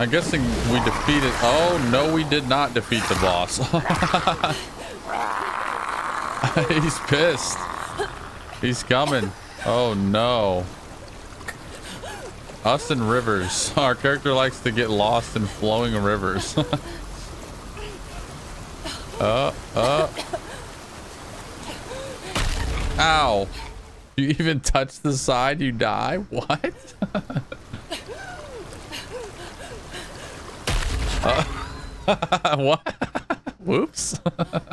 I'm guessing we defeated... Oh, no, we did not defeat the boss. He's pissed. He's coming. Oh, no. Us and rivers. Our character likes to get lost in flowing rivers. uh, uh. Ow. You even touch the side, you die? What? what? Whoops.